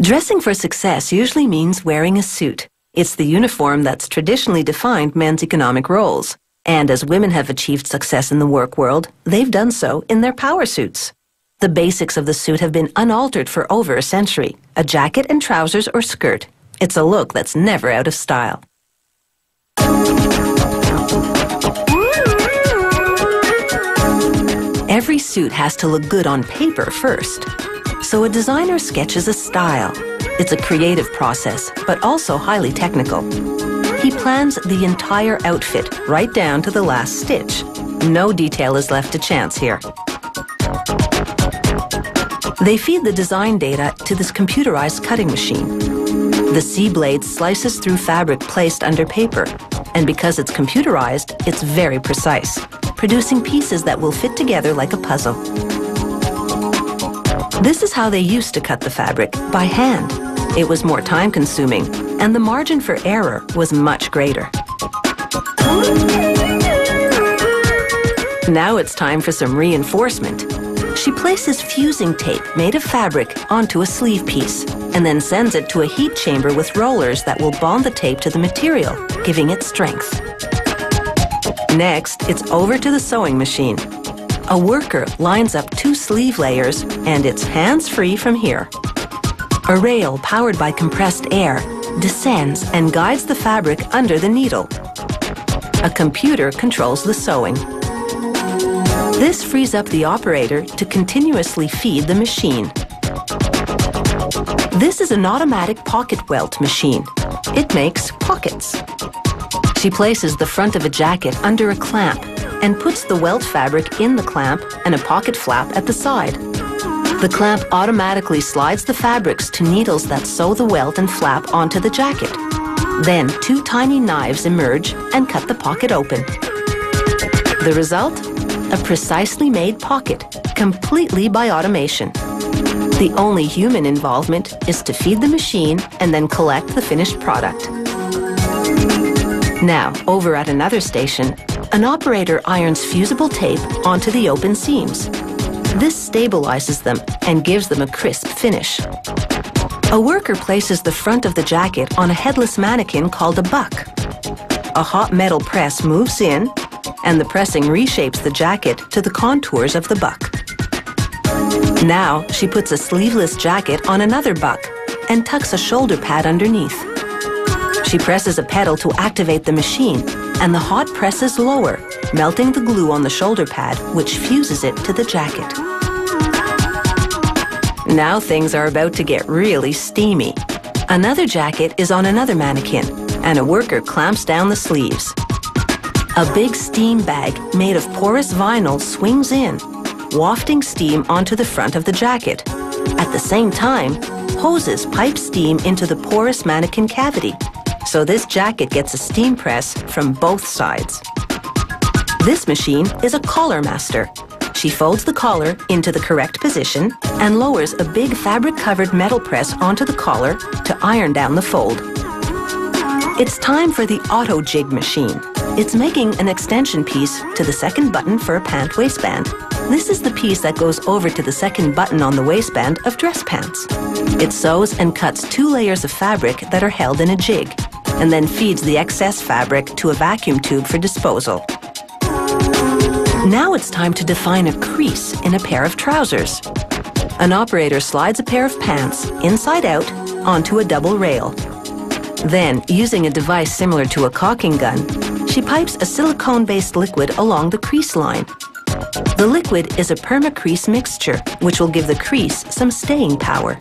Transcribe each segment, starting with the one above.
Dressing for success usually means wearing a suit. It's the uniform that's traditionally defined men's economic roles. And as women have achieved success in the work world, they've done so in their power suits. The basics of the suit have been unaltered for over a century. A jacket and trousers or skirt. It's a look that's never out of style. Every suit has to look good on paper first. So a designer sketches a style. It's a creative process, but also highly technical. He plans the entire outfit, right down to the last stitch. No detail is left to chance here. They feed the design data to this computerized cutting machine. The C blade slices through fabric placed under paper, and because it's computerized, it's very precise, producing pieces that will fit together like a puzzle. This is how they used to cut the fabric, by hand. It was more time consuming, and the margin for error was much greater. Now it's time for some reinforcement. She places fusing tape made of fabric onto a sleeve piece and then sends it to a heat chamber with rollers that will bond the tape to the material, giving it strength. Next, it's over to the sewing machine. A worker lines up two sleeve layers and it's hands-free from here. A rail powered by compressed air descends and guides the fabric under the needle. A computer controls the sewing. This frees up the operator to continuously feed the machine. This is an automatic pocket welt machine. It makes pockets. She places the front of a jacket under a clamp and puts the welt fabric in the clamp and a pocket flap at the side. The clamp automatically slides the fabrics to needles that sew the welt and flap onto the jacket. Then two tiny knives emerge and cut the pocket open. The result? a precisely made pocket, completely by automation. The only human involvement is to feed the machine and then collect the finished product. Now, over at another station, an operator irons fusible tape onto the open seams. This stabilizes them and gives them a crisp finish. A worker places the front of the jacket on a headless mannequin called a buck. A hot metal press moves in and the pressing reshapes the jacket to the contours of the buck. Now, she puts a sleeveless jacket on another buck and tucks a shoulder pad underneath. She presses a pedal to activate the machine, and the hot presses lower, melting the glue on the shoulder pad, which fuses it to the jacket. Now things are about to get really steamy. Another jacket is on another mannequin, and a worker clamps down the sleeves. A big steam bag made of porous vinyl swings in, wafting steam onto the front of the jacket. At the same time, hoses pipe steam into the porous mannequin cavity, so this jacket gets a steam press from both sides. This machine is a collar master. She folds the collar into the correct position and lowers a big fabric-covered metal press onto the collar to iron down the fold. It's time for the auto jig machine. It's making an extension piece to the second button for a pant waistband. This is the piece that goes over to the second button on the waistband of dress pants. It sews and cuts two layers of fabric that are held in a jig, and then feeds the excess fabric to a vacuum tube for disposal. Now it's time to define a crease in a pair of trousers. An operator slides a pair of pants, inside out, onto a double rail. Then, using a device similar to a caulking gun, she pipes a silicone-based liquid along the crease line. The liquid is a perma-crease mixture, which will give the crease some staying power.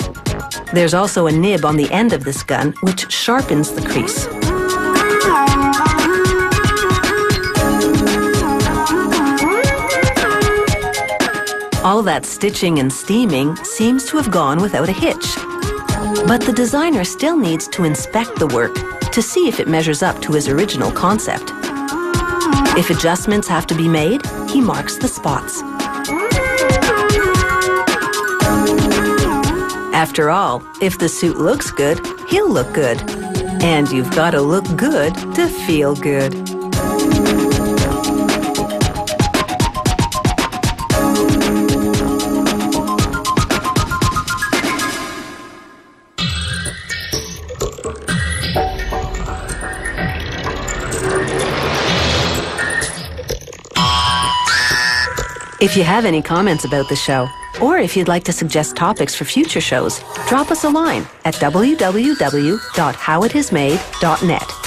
There's also a nib on the end of this gun, which sharpens the crease. All that stitching and steaming seems to have gone without a hitch. But the designer still needs to inspect the work to see if it measures up to his original concept. If adjustments have to be made, he marks the spots. After all, if the suit looks good, he'll look good. And you've got to look good to feel good. If you have any comments about the show, or if you'd like to suggest topics for future shows, drop us a line at www.howitismade.net.